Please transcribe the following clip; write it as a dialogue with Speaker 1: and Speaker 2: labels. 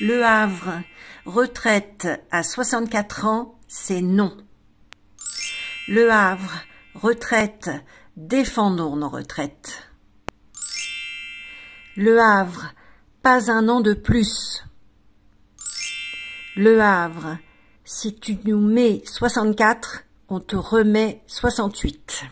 Speaker 1: Le Havre, retraite à 64 ans, c'est non. Le Havre, retraite, défendons nos retraites. Le Havre, pas un an de plus. Le Havre, si tu nous mets 64, on te remet 68.